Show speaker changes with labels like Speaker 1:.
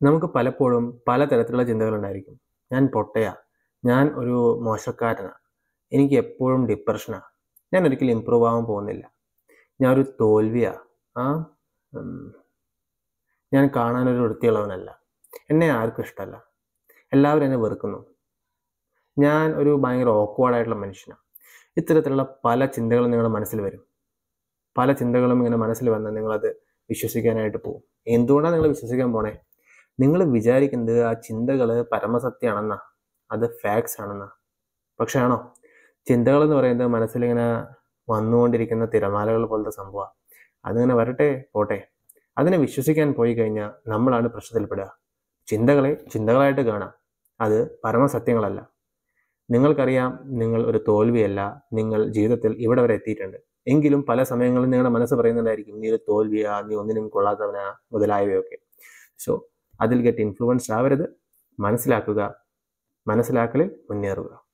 Speaker 1: നമുക്ക് പലപ്പോഴും പലതരത്തിലുള്ള ചിന്തകളുണ്ടായിരിക്കും ഞാൻ പൊട്ടയാ. ഞാൻ ഒരു മോശക്കാരനാണ് എനിക്ക് എപ്പോഴും ഡിപ്രഷനാണ് ഞാൻ ഒരിക്കലും ഇമ്പ്രൂവ് ആവാൻ പോകുന്നില്ല. ഞാൻ ഒരു തോൽവിയാണ് ആ ഞാൻ കാണാനൊരു വൃത്തിയുള്ളവനല്ല. എന്നെ ആർക്കും ഇഷ്ടമല്ല. എല്ലാവരും എന്നെ വെറുക്കുന്നു. ഞാൻ ഒരു ഭയങ്കര ഓക്വേർഡായിട്ടുള്ള മനുഷ്യനാണ് ഇത്തരത്തിലുള്ള പല ചിന്തകളും നിങ്ങളുടെ മനസ്സിൽ വരും. പല ചിന്തകളും ഇങ്ങനെ മനസ്സിൽ വന്നാൽ നിങ്ങളത് വിശ്വസിക്കാനായിട്ട് പോകും എന്തുകൊണ്ടാണ് നിങ്ങൾ വിശ്വസിക്കാൻ പോണേ? നിങ്ങൾ വിചാരിക്കുന്നത് ആ ചിന്തകൾ പരമസത്യമാണെന്നാ? അത് ഫാക്ട്സ് ആണെന്നാ? പക്ഷെ ആണോ? ചിന്തകൾ എന്ന് പറയുന്നത് മനസ്സിലിങ്ങനെ വന്നുകൊണ്ടിരിക്കുന്ന തിരമാലകൾ പോലത്തെ സംഭവമാണ് അതിങ്ങനെ വരട്ടെ പോട്ടെ. അതിനെ വിശ്വസിക്കാൻ പോയി കഴിഞ്ഞാൽ നമ്മളാണ് പ്രശ്നത്തിൽപ്പെടുക. ചിന്തകളെ ചിന്തകളായിട്ട് കാണാം. അത് പരമസത്യങ്ങളല്ല. നിങ്ങൾക്കറിയാം നിങ്ങൾ ഒരു തോൽവിയല്ല. നിങ്ങൾ ജീവിതത്തിൽ ഇവിടെ വരെ എത്തിയിട്ടുണ്ട്. എങ്കിലും പല സമയങ്ങളിൽ നിങ്ങളുടെ മനസ്സ് പറയുന്നുണ്ടായിരിക്കും നീ ഒരു തോൽവിയാ നീ ഒന്നിനും കൊള്ളാത്തവനാ മുതലായവയൊക്കെ. സോ അതിൽ ഗെറ്റ് ഇൻഫ്ലുവൻസ്ഡ് ആവരുത്. മനസ്സിലാക്കുക. മനസ്സിലാക്കലിൽ മുന്നേറുക.